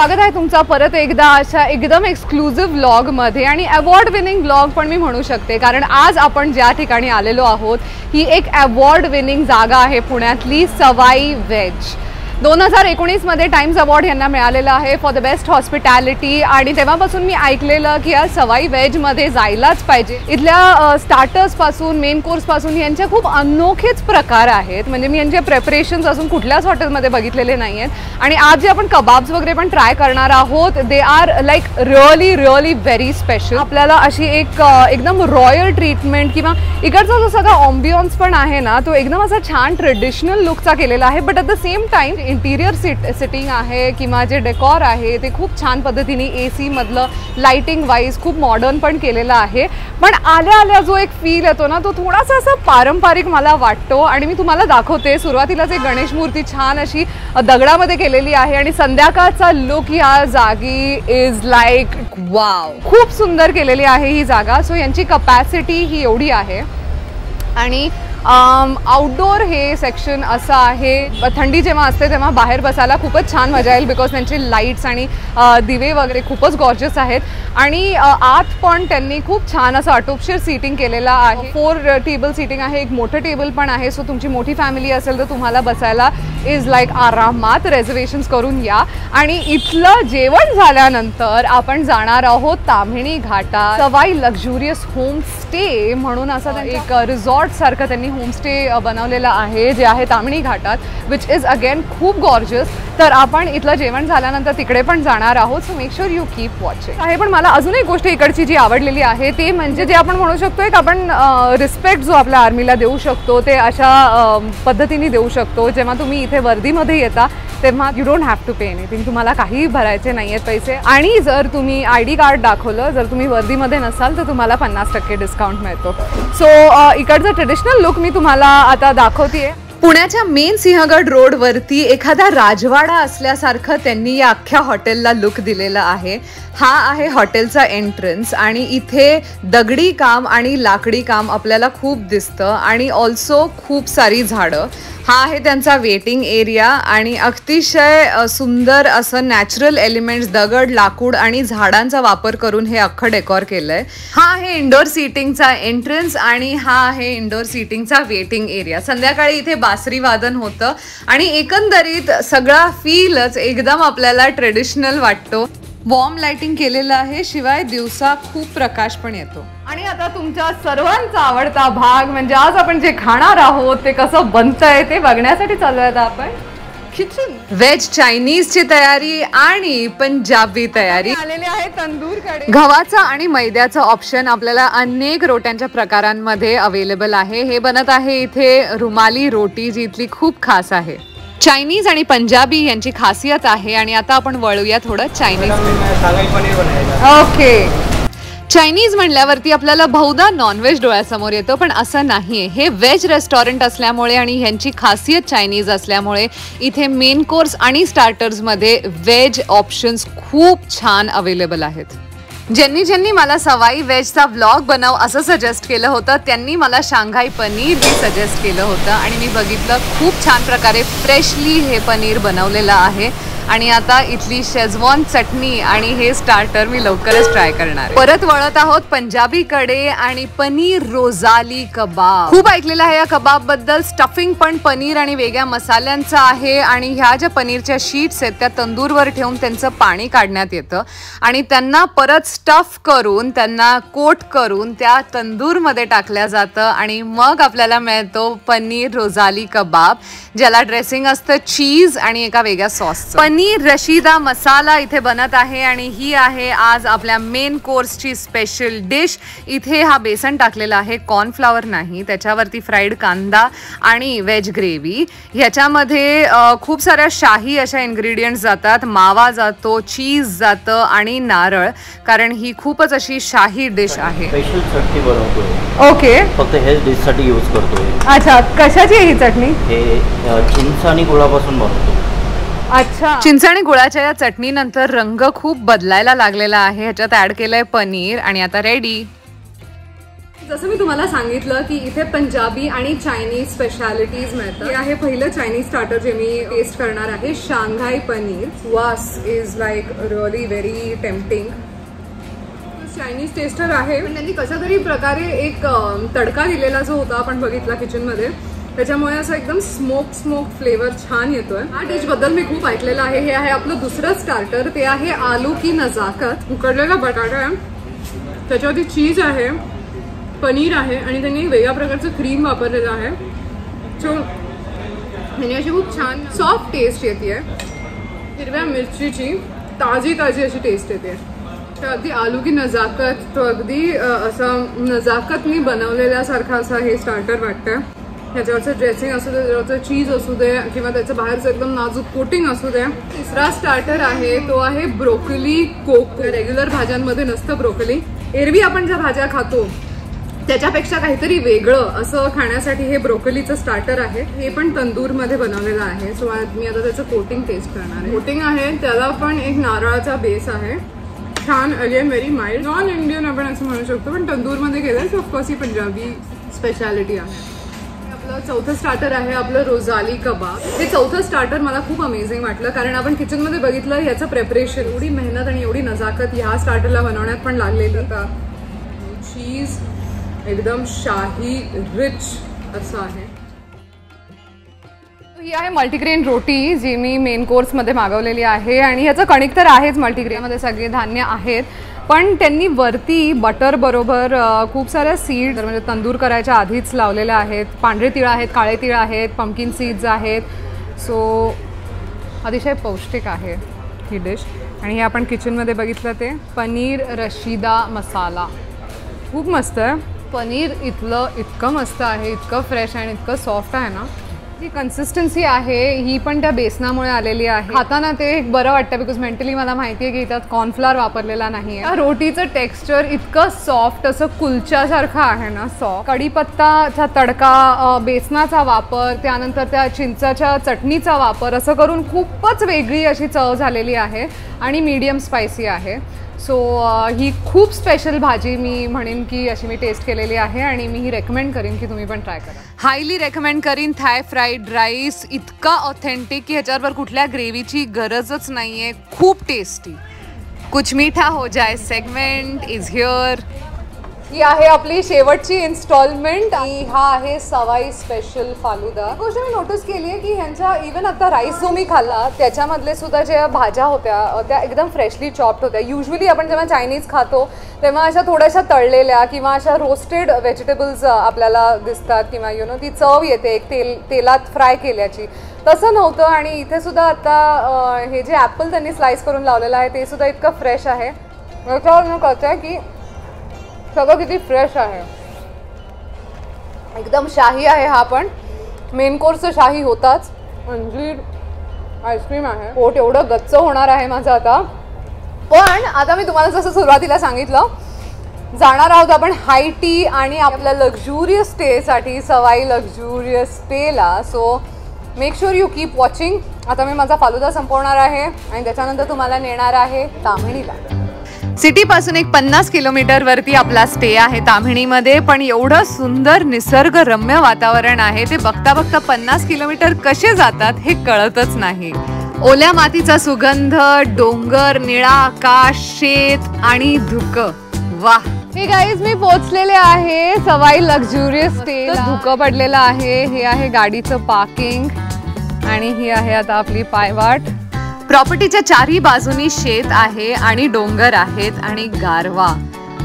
स्वागत आहे तुमचा. परत एकदा अशा एकदम एक्सक्लुझिव्ह ब्लॉगमध्ये आणि अवॉर्ड विनिंग ब्लॉग पण मी म्हणू शकते कारण आज आपण ज्या ठिकाणी आलेलो आहोत ही एक अवॉर्ड विनिंग जागा आहे पुण्यातली सवाई वेज दोन हजार एकोणीसमध्ये टाइम्स अवॉर्ड यांना मिळालेला आहे फॉर द बेस्ट हॉस्पिटॅलिटी. आणि तेव्हापासून मी ऐकलेलं की या सवाई वेजमध्ये जायलाच पाहिजे. इथल्या स्टार्टर्सपासून मेन कोर्सपासून यांचे खूप अनोखेच प्रकार आहेत. म्हणजे मी यांचे प्रेपरेशन्स असून कुठल्याच हॉटेलमध्ये बघितलेले नाही आहेत आणि आज जे आपण कबाब्स वगैरे पण ट्राय करणार आहोत they are like really really very special आपल्याला अशी एक एकदम रॉयल ट्रीटमेंट किंवा इकडचा जो सगळा ऑम्बियन्स पण आहे ना तो एकदम असा छान ट्रेडिशनल लुकचा केलेला आहे. But at the same time interior sit sitting आहे किंवा जे डेकॉर आहे ते खूप छान पद्धतीने ए सीमधलं लाईटिंग वाईज खूप मॉडर्न पण केलेलं आहे. पण आल्या आल्या जो एक फील येतो ना तो थोडासा असा पारंपरिक मला वाटतो आणि मी तुम्हाला दाखवते. सुरुवातीलाच एक गणेश मूर्ती छान अशी दगडामध्ये केलेली आहे आणि संध्याकाळचा लुक या जागी इज लाईक वाव खूप सुंदर केलेली आहे ही जागा. सो यांची कपॅसिटी ही एवढी आहे. आणि आउटडोअर हे सेक्शन असं आहे. थंडी जेव्हा असते तेव्हा बाहेर बसायला खूपच छान मजा येईल बिकॉज त्यांचे लाईट्स आणि दिवे वगैरे खूपच गॉर्जस आहेत. आणि आत पण त्यांनी खूप छान असं आटोपशीर सीटिंग केलेलं आहे. फोर टेबल सीटिंग आहे. एक मोठं टेबल पण आहे. सो तुमची मोठी फॅमिली असेल तर तुम्हाला बसायला इज लाईक आरामात रेझर्वेशन्स करून या. आणि इथलं जेवण झाल्यानंतर आपण जाणार आहोत ताम्हिणी घाटात. सवाई लक्झुरियस होम स्टे म्हणून असं एक रिसॉर्ट सारखं त्यांनी होमस्टे बनवलेलं आहे जे आहे तामणी घाटात विच इज अगेन खूप गॉर्जियस तर आपण इथलं जेवण झाल्यानंतर तिकडे पण जाणार आहोत so make sure you keep watching आहे पण मला अजून एक गोष्ट इकडची जी आवडलेली आहे ते म्हणजे जे आपण म्हणू शकतो एक आपण रिस्पेक्ट जो आपल्या आर्मीला देऊ शकतो ते अशा पद्धतीने देऊ शकतो. जेव्हा तुम्ही इथे वर्दीमध्ये येता तेव्हा you don't have to pay anything तुम्हाला काहीही भरायचे नाही आहेत पैसे. आणि जर तुम्ही आय डी कार्ड दाखवलं जर तुम्ही वर्दीमध्ये नसाल तर तुम्हाला पन्नास टक्के डिस्काउंट मिळतो. सो इकडचं ट्रेडिशनल लुक मी तुम्हाला आता दाखवते पुण्याच्या मेन सिंहगड रोडवरती एखादा राजवाडा असल्यासारखं त्यांनी या अख्ख्या हॉटेलला लुक दिलेला आहे. हा आहे हॉटेलचा एंट्रन्स आणि इथे दगडी काम आणि लाकडी काम आपल्याला खूप दिसतं आणि ऑल्सो खूप सारी झाडं. हा आहे त्यांचा वेटिंग एरिया आणि अतिशय सुंदर असं नॅचरल एलिमेंट्स दगड लाकूड आणि झाडांचा वापर करून हे अख्खं डेकॉर केलंय. हा आहे इंडोर सीटिंगचा एंट्रन्स आणि हा आहे इंडोर सीटिंगचा वेटिंग एरिया संध्याकाळी इथे बासरीवादन होतं. आणि एकंदरीत सगळा फीलच एकदम आपल्याला ट्रेडिशनल वाटतो. वॉर्म लाइटिंग केलेलं आहे शिवाय दिवसा खूप प्रकाश पण येतो. आणि आता तुमच्या सर्वांचा आवडता भाग म्हणजे आज आपण जे खाणार आहोत ते कसं बनतंय ते बघण्यासाठी चालू आहे आपण. किचन व्हेज चायनीजची तयारी आणि पंजाबी तयारी. आलेले आहे तंदूरकडे गव्हाचा आणि मैद्याचं ऑप्शन आपल्याला अनेक रोट्यांच्या प्रकारांमध्ये अवेलेबल आहे. हे बनत आहे इथे रुमाली रोटी जी इथली खूप खास आहे. चायनीज आणि पंजाबी यांची खासियत आहे आणि आता आपण वळूया थोडं चायनीज ओके चायनीज म्हणल्यावरती आपल्याला बहुधा नॉनव्हेज डोळ्यासमोर येतो पण असं नाही आहे हे व्हेज रेस्टॉरंट असल्यामुळे आणि ह्यांची खासियत चायनीज असल्यामुळे इथे मेन कोर्स आणि स्टार्टर्समध्ये व्हेज ऑप्शन्स खूप छान अवेलेबल आहेत. ज्यांनी ज्यांनी मला सवाई व्हेजचा व्लॉग बनव असं सजेस्ट केलं होतं त्यांनी मला शांघाई पनीर बी सजेस्ट केलं होतं आणि मी बघितलं खूप छान प्रकारे फ्रेशली हे पनीर बनवलेलं आहे. आणि आता इथली शेजवॉन चटणी आणि हे स्टार्टर मी लवकरच ट्राय करणार परत वळत आहोत पंजाबीकडे आणि पनीर रोजाली कबाब. खूप ऐकलेलं आहे या कबाबबद्दल स्टफिंग पण पनीर आणि वेगळ्या मसाल्यांचं आहे आणि ह्या ज्या पनीरच्या शीट्स आहेत त्या तंदूरवर ठेवून त्यांचं पाणी काढण्यात येतं. आणि त्यांना परत स्टफ करून त्यांना कोट करून त्या तंदूरमध्ये टाकल्या जातं आणि मग आपल्याला मिळतो पनीर रोजाली कबाब ज्याला ड्रेसिंग असतं चीज आणि एका वेगळ्या सॉस पनीर रशिदा मसाला इथे बनत आहे आणि ही आहे आज आपल्या मेन कोर्सची स्पेशल डिश इथे हा बेसन टाकलेला आहे कॉर्नफ्लावर नाही त्याच्यावरती फ्राईड कांदा आणि व्हेज ग्रेव्ही ह्याच्यामध्ये खूप साऱ्या शाही अशा इन्ग्रेडियंट्स जातात. मावा जातो चीज जातं आणि नारळ कारण ही खूपच अशी शाही डिश आहे. स्पेशल चटणी बनवतोय. ओके फक्त हेल्थ डिशसाठी यूज करतोय. अच्छा कशाची आहे ही चटणी? हे चिंच आणि गुळापासून बनवतो अच्छा. चिंच आणि गुळाच्या या चटणीनंतर रंग खूप बदलायला लागलेला आहे. ह्याच्यात ऍड केलंय पनीर आणि आता रेडी जसं मी तुम्हाला सांगितलं की इथे पंजाबी आणि चायनीज स्पेशालिटीज मिळतात. हे आहे पहिलं चायनीज स्टार्टर जे मी टेस्ट करणार आहे. शांघाई पनीर. वास is like really very tempting Chinese taster आहे. पण त्यांनी कशा तरी प्रकारे एक तडका दिलेला जो होता आपण बघितला किचनमध्ये त्याच्यामुळे असं एकदम स्मोक स्मोक फ्लेवर छान येतोय. हा डिशबद्दल मी खूप ऐकलेलं आहे. हे आहे आपलं दुसरं स्टार्टर ते आहे आलू की नजाकत. उकडलेला बटाटा? आहे त्याच्यावरती चीज आहे पनीर आहे आणि त्यांनी वेगळ्या प्रकारचं क्रीम वापरलेलं आहे. सो म्हणजे अशी खूप छान सॉफ्ट टेस्ट येते हिरव्या मिरचीची ताजी ताजी अशी टेस्ट येते तर अगदी आलू की नजाकत. तो अगदी असं नजाकतनी बनवलेल्यासारखं असं हे स्टार्टर वाटतं ह्याच्यावरचं ड्रेसिंग असू दे त्याच्यावरचं चीज असू दे किंवा त्याचं बाहेरचं एकदम नाजूक कोटिंग असू दे तिसरा स्टार्टर आहे तो आहे ब्रोकली कोक रेग्युलर भाज्यांमध्ये नसतं ब्रोकली एरवी आपण ज्या भाज्या खातो त्याच्यापेक्षा काहीतरी वेगळं असं खाण्यासाठी हे ब्रोकलीचं स्टार्टर आहे. हे पण तंदूरमध्ये बनवलेलं आहे. सो मी आता त्याचं कोटिंग टेस्ट करणार आहे. कोटिंग आहे त्याला पण एक नारळाचा बेस आहे. छान again very mild non Indian आपण असं म्हणू शकतो पण तंदूरमध्ये गेलं तर ऑफकोर्स ही पंजाबी स्पेशालिटी आहे. आपलं चौथं स्टार्टर आहे आपलं रोजाली कबाब. हे चौथं स्टार्टर मला खूप अमेझिंग वाटलं कारण आपण किचनमध्ये बघितलं याचं प्रेपरेशन एवढी मेहनत आणि एवढी नजाकत ह्या स्टार्टरला बनवण्यात पण लागलेली. आता चीज एकदम शाही रिच असं आहे. ही आहे मल्टीग्रेन रोटी जी मी मेन कोर्समध्ये मागवलेली आहे. आणि ह्याचं कणिक तर आहेच मल्टीग्रेनमध्ये सगळे धान्य आहेत. पण त्यांनी वरती बटरबरोबर खूप साऱ्या सीड म्हणजे तंदूर करायच्या आधीच लावलेल्या आहेत. पांढरे तिळ आहेत काळे तिळ आहेत पंकिन सीड्स आहेत. सो अतिशय पौष्टिक आहे ही डिश आणि हे आपण किचनमध्ये बघितलं ते पनीर रशिदा मसाला. खूप मस्त आहे. पनीर इथलं इतकं मस्त आहे इतकं फ्रेश आणि इतकं सॉफ्ट आहे ना. जी कन्सिस्टन्सी आहे ही पण त्या बेसनामुळे आलेली आहे. खाताना ते एक बरं वाटतं बिकॉज मेंटली मला माहिती आहे की त्यात कॉर्नफ्लॉर वापरलेला नाही आहे रोटीचं टेक्स्चर इतकं सॉफ्ट असं कुलच्यासारखं आहे ना सॉफ्ट कढीपत्ताचा तडका बेसनाचा वापर त्यानंतर त्या चिंचाच्या चटणीचा वापर असं करून खूपच वेगळी अशी चव झालेली आहे आणि मीडियम स्पायसी आहे. सो ही खूप स्पेशल भाजी मी म्हणेन की अशी मी टेस्ट केलेली आहे आणि मी ही रेकमेंड करीन की तुम्ही पण ट्राय करा. हायली रेकमेंड करीन थाय फ्राईड राईस. इतका ऑथेंटिक की ह्याच्यावर कुठल्या ग्रेव्हीची गरजच नाही आहे खूप टेस्टी कुछ मीठा हो जाए सेगमेंट इज हिअर ही आहे आपली शेवटची इन्स्टॉलमेंट आणि हा आहे सवाई स्पेशल फालुदा. गोष्ट मी नोटीस केली आहे की ह्यांच्या इवन आता राईस जो मी खाल्ला त्याच्यामधले सुद्धा ज्या भाज्या होत्या त्या एकदम फ्रेशली चॉप्ड होत्या. युजली आपण जेव्हा चायनीज खातो तेव्हा अशा थोड्याशा तळलेल्या किंवा अशा रोस्टेड व्हेजिटेबल्स आपल्याला दिसतात किंवा यु नो ती चव येते एक तेल तेलात फ्राय केल्याची. तसं नव्हतं आणि इथे सुद्धा आता हे जे ॲपल त्यांनी स्लाइस करून लावलेलं आहे ते सुद्धा इतकं फ्रेश आहे. याच्यावर कळतं आहे की सगळं किती फ्रेश आहे. एकदम शाही आहे हा पण. मेन कोर्स शाही होताच. अंजीर आईस्क्रीम आहे. पोट एवढं गच्च होणार आहे माझं आता. पण आता मी तुम्हाला जसं सुरुवातीला सांगितलं जाणार आहोत आपण हाय टी आणि आपल्या लक्झुरियस स्टेसाठी Sawai luxurious Stella so make sure you keep watching आता मी माझा फालुदा संपवणार आहे आणि त्याच्यानंतर तुम्हाला नेणार आहे तामिणीला सिटीपासून एक पन्नास किलोमीटर वरती आपला स्टे आहे ताम्हिणीमध्ये. पण एवढं सुंदर निसर्गरम्य वातावरण आहे. ते बघता बघता पन्नास किलोमीटर कसे जातात हे कळतच नाही. ओल्या मातीचा सुगंध डोंगर निळा आकाश शेत आणि धुक. वाह! हे गाईज मी पोचलेले आहे सवाई लक्झुरियस स्टे धुकं पडलेलं आहे. हे आहे गाडीचं पार्किंग आणि ही आहे आता आपली पायवाट. प्रॉपर्टीच्या चारही बाजूनी शेत आहे आणि डोंगर आहेत आणि गारवा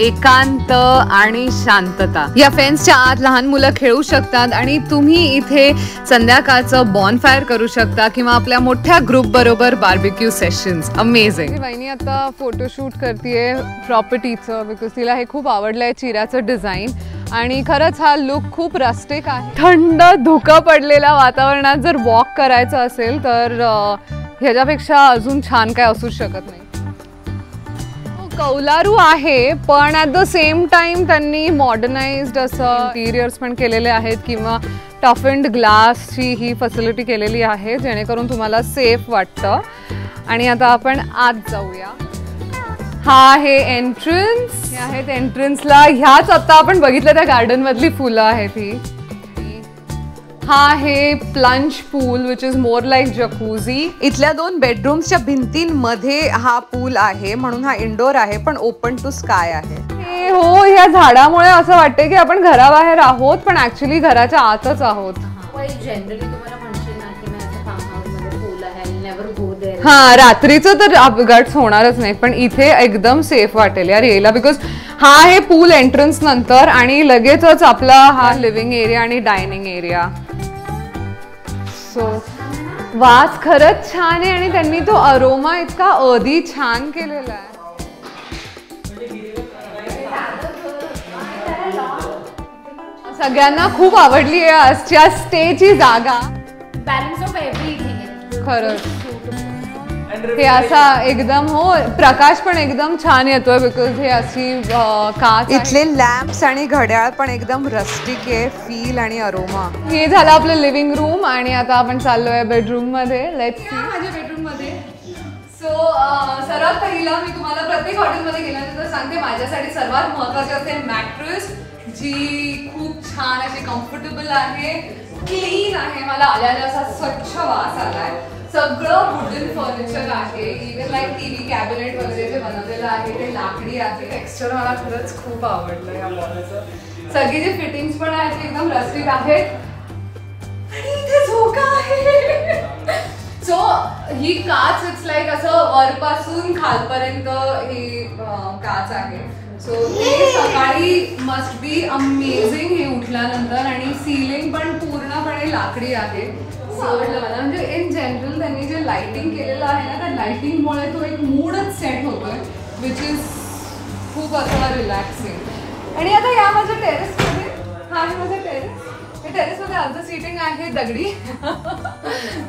एकांत आणि शांतता. या फेन्सच्या आत लहान मुलं खेळू शकतात आणि तुम्ही इथे संध्याकाळचं बॉनफायर करू शकता किंवा आपल्या मोठ्या ग्रुप बरोबर बार्बिक्यू सेशन्स अमेझिंग वहिनी आता फोटोशूट करते प्रॉपर्टीचं बिकॉज तिला हे खूप आवडलंय चिराचं डिझाईन आणि खरंच हा लुक खूप रस्टिक आहे. थंड धुकं पडलेल्या वातावरणात जर वॉक करायचं असेल तर ह्याच्यापेक्षा अजून छान काय असूच शकत नाही. हो, कौलारू आहे पण ॲट द सेम टाइम त्यांनी मॉडर्नाइज्ड असं इंटिरियर्स पण केलेले आहेत किंवा टफ अँड ग्लासची ही फॅसिलिटी केलेली आहे जेणेकरून तुम्हाला सेफ वाटतं. आणि आता आपण आत जाऊया. हा आहे एंट्रन्स हे आहेत एंट्रन्सला ह्याच आता आपण बघितलं त्या गार्डन मधली फुलं आहेत ही. हा आहे plunge pool which is more like jacuzzi इथल्या दोन बेडरूम्सच्या भिंतींमध्ये हा पूल आहे म्हणून हा इंडोर आहे पण ओपन टू स्काय आहे. हे ह्या झाडामुळे असं वाटतंय की आपण घराबाहेर आहोत पण ऍक्च्युली घराच्या आतच आहोत. हा रात्रीचं तर अपघात होणारच नाही पण इथे एकदम सेफ वाटेल यार यायला बिकॉज हा आहे पूल एंट्रन्स नंतर आणि लगेचच आपला हा लिव्हिंग एरिया आणि डायनिंग एरिया सो वास खरंच छान आहे आणि त्यांनी तो अरोमा इतका अधी छान केलेला आहे. सगळ्यांना खूप आवडली आहे आजच्या स्टेची जागा. बॅलन्स ऑफ एव्हरीथिंग खरंच. हे असा एकदम हो प्रकाश पण एकदम छान येतोय बिकॉज हे अशी काच इथले लॅम्प्स आणि घड्याळ पण एकदम रस्टिक आहे फील आणि अरोमा हे झालं आपलं लिव्हिंग रूम आणि आता आपण चाललोय बेडरूममध्ये लेट्स सी माझ्या बेडरूममध्ये सो सर्वात पहिला मी तुम्हाला प्रत्येक हॉटेलमध्ये गेल्यानंतर सांगते माझ्यासाठी सर्वात महत्त्वाचे असते मॅट्रेस जी खूप छान अशी कम्फर्टेबल आहे क्लीन आहे. मला आल्याला असा स्वच्छ वास आलाय. सगळं वुडन फर्निचर आहे. इवन लाईक टीव्ही कॅबिनेट वगैरे जे बनवलेलं आहे ते लाकडी आहे. टेक्स्चर मला खरंच खूप आवडलं या वॉलचं सगळी जी फिटिंग्स पण आहेत ते एकदम रस्टिक आहेत. आणि इथे झोका आहे. सो ही काच इट्स लाईक असं वरपासून खालपर्यंत ही काच आहे. सो ते सकाळी मस्ट बी अमेझिंग हे उठल्यानंतर. आणि सिलिंग पण पूर्णपणे लाकडी आहे. आवडलं मला म्हणजे इन जनरल त्यांनी जे लाइटिंग केलेलं आहे ना त्या लायटिंगमुळे तो एक मूडच सेट होतोय विच इज खूप असं रिलॅक्सिंग आणि आता या माझ्या टेरेसमध्ये हा माझा टेरेस हे टेरेसमध्ये आमचं सिटिंग आहे दगडी.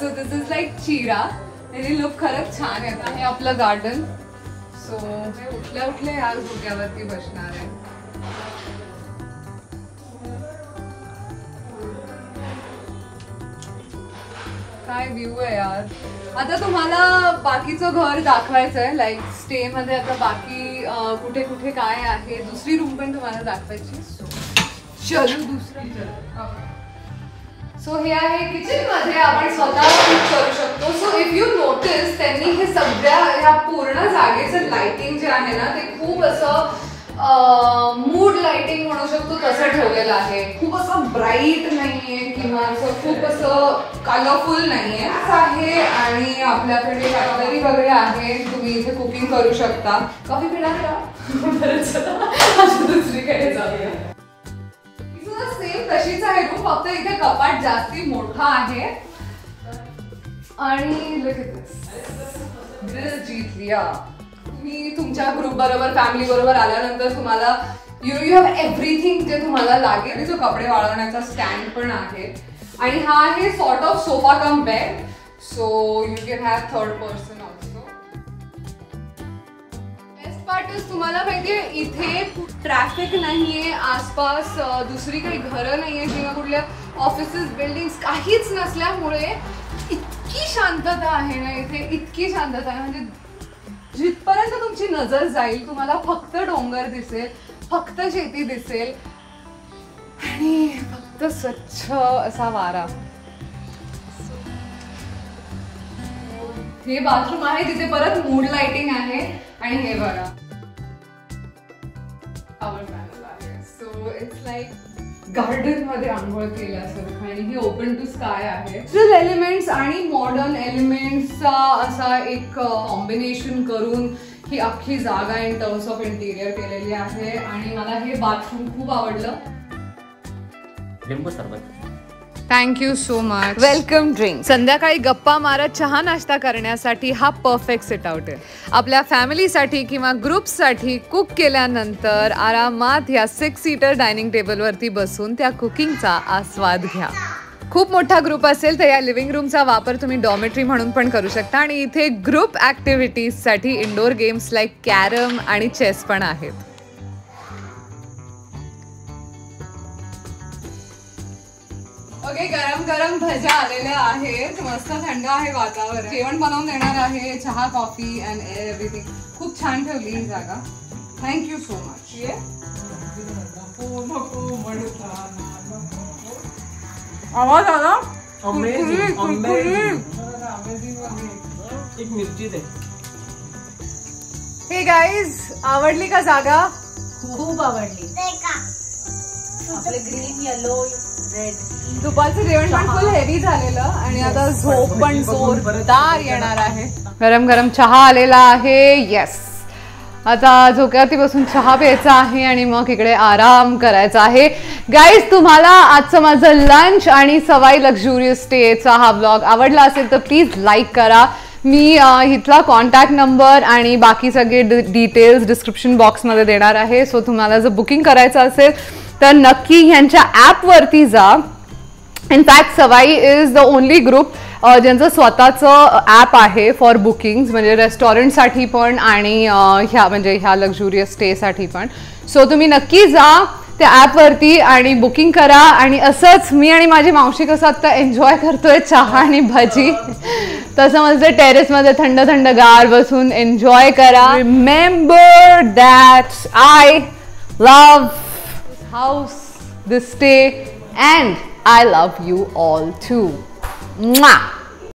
सो दिस इज लाईक चिरा. त्याची लुक खरंच छान येत आहे आपलं गार्डन सो हे उठल्या उठल्या या झोक्यावरती बसणार आहे. काय व्ह्यू आहे यार. आता तुम्हाला बाकीचं घर दाखवायचं आहे लाईक स्टे मध्ये आता बाकी अं, कुठे कुठे काय आहे? दुसरी रूम पण तुम्हाला दाखवायची. चलो दुसरं. हो. सो हे आहे किचनमध्ये आपण स्वतः कुक करू शकतो. सो इफ यू नोटीस त्यांनी हे सगळ्या ह्या पूर्ण जागेचं लाइटिंग जे आहे ना ते खूप असं मूड लाइटिंग म्हणू शकतो तसं ठेवलेलं आहे. खूप असं ब्राईट नाहीये किंवा असं खूप असं कलरफुल नाहीये. असं आहे आणि आपल्याकडे कटलरी वगैरे आहे. तुम्ही इथे कुकिंग करू शकता. कॉफी पिणार का? दुसरीकडे जाऊया. सेम तशीच आहे. रूम फक्त इथे कपाट जास्ती मोठा आहे. आणि at this. तुम्ही तुमच्या ग्रुप बरोबर फॅमिली बरोबर आल्यानंतर तुम्हाला यू यू हॅव एव्हरीथिंग जे तुम्हाला लागेल आणि जो कपडे वाळवण्याचा स्टँड पण आहे. आणि हा आहे sort of sofa cum bed so you can have third person also best part is तुम्हाला माहितीये इथे ट्रॅफिक नाहीये आसपास दुसरी काही घरं नाहीये किंवा कुठल्या ऑफिसेस बिल्डिंग काहीच नसल्यामुळे इतकी शांतता आहे ना इथे इतकी शांतता आहे. म्हणजे जिथपर्यंत तुमची नजर जाईल तुम्हाला फक्त डोंगर दिसेल फक्त शेती दिसेल आणि फक्त स्वच्छ असा वारा. हे बाथरूम आहे तिथे परत मूड लाइटिंग आहे आणि हे बघा. सो इट्स लाईक गार्डनमध्ये आंघोळ केल्यासारखं आणि हे ओपन टू स्काय आहे. नॅचरल एलिमेंट्स आणि मॉडर्न एलिमेंट्सचा असा एक कॉम्बिनेशन करून ही अख्खी जागा इन टर्म्स ऑफ इंटिरियर केलेली आहे. आणि मला हे बाथरूम खूप आवडलं. लिंबू सरबत thank you so much welcome drink संध्याकाळी गप्पा मारत चहा नाश्ता करण्यासाठी हा परफेक्ट सिट आउट आहे. आपल्या फॅमिलीसाठी किंवा ग्रुपसाठी कुक केल्यानंतर आरामात ह्या सिक्स सीटर डायनिंग टेबलवरती बसून त्या कुकिंगचा आस्वाद घ्या. खूप मोठा ग्रुप असेल तर या लिव्हिंग रूमचा वापर तुम्ही डॉमेट्री म्हणून पण करू शकता आणि इथे ग्रुप ॲक्टिव्हिटीजसाठी इंडोर गेम्स लाईक कॅरम आणि चेस पण आहेत. ओके गरम गरम भज्या आलेल्या आहेत. मस्त थंड आहे वातावरण. जेवण बनवून देणार आहे चहा कॉफी अँड एव्हरीथिंग खूप छान ठेवली ही जागा. थँक्यू सो मच ये? आवाज आला. एक मिरची दे. हे गाईज आवडली का जागा? खूप आवडली. आपले ग्रीन येलो रेड दुपारचं जेवण पण फुल हेवी झालेलं आणि आता झोप पण जोरदार येणार आहे. गरम गरम चहा आलेला आहे. येस आता झोक्यावरती बसून चहा प्यायचा आहे आणि मग इकडे आराम करायचा आहे. गाईज तुम्हाला आजचं माझं लंच आणि सवाई लक्झुरियस स्टेचा हा ब्लॉग आवडला असेल तर प्लीज लाईक करा. मी इथला कॉन्टॅक्ट नंबर आणि बाकी सगळे डिटेल्स डिस्क्रिप्शन बॉक्समध्ये देणार आहे. सो तुम्हाला जर बुकिंग करायचं असेल तर नक्की ह्यांच्या ॲपवरती जा. In fact Sawai is the only group ज्यांचं स्वतःचं ॲप आहे फॉर बुकिंग्स म्हणजे रेस्टॉरंटसाठी पण आणि ह्या म्हणजे ह्या लक्झुरियस स्टेसाठी पण. सो तुम्ही नक्की जा त्या ॲपवरती आणि बुकिंग करा आणि असंच मी आणि माझी मावशी कसं आत्ता एन्जॉय करतोय चहा आणि भजी तसं म्हणजे टेरेसमध्ये थंड थंड गार बसून एन्जॉय करा. Remember that I love house, this day, and I love you all too. Mwah!